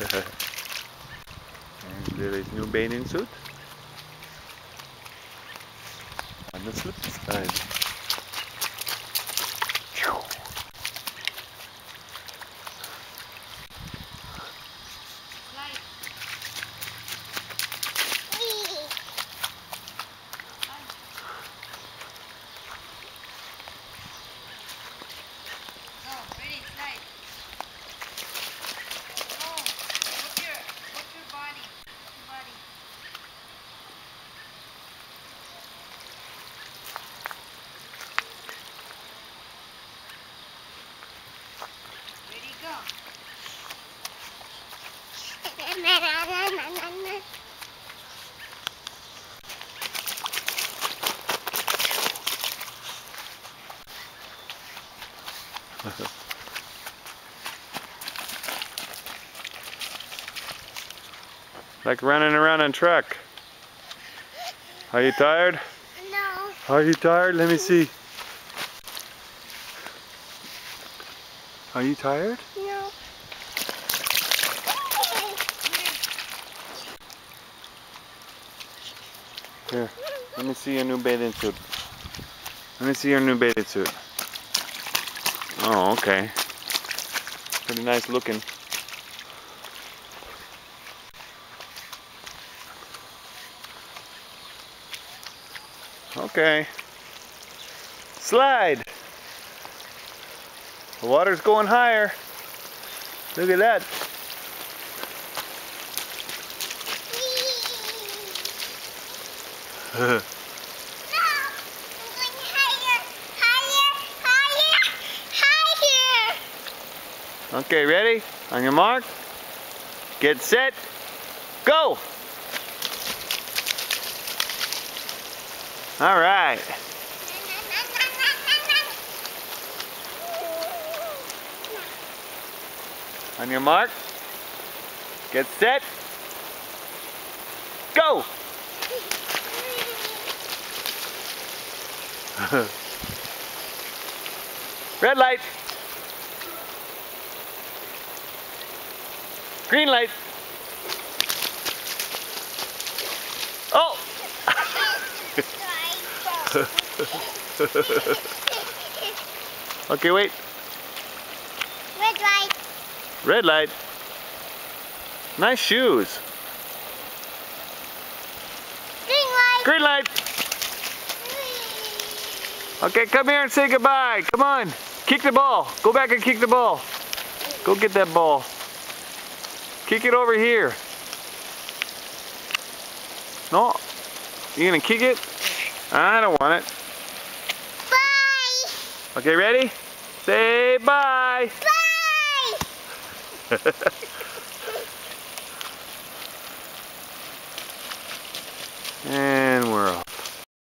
and Lily's new bathing suit. On the slip side. like running around on track. Are you tired? No. Are you tired? Let me see. Are you tired? No. Here, let me see your new bathing suit. Let me see your new bathing suit. Oh, okay. Pretty nice looking. Okay. Slide. The water's going higher. Look at that. Okay, ready? On your mark. Get set. Go! All right. On your mark. Get set. Go! Red light. Green light. Oh! okay, wait. Red light. Red light. Nice shoes. Green light. Green light. Okay, come here and say goodbye. Come on. Kick the ball. Go back and kick the ball. Go get that ball. Kick it over here. No. You gonna kick it? I don't want it. Bye. Okay, ready? Say bye. Bye.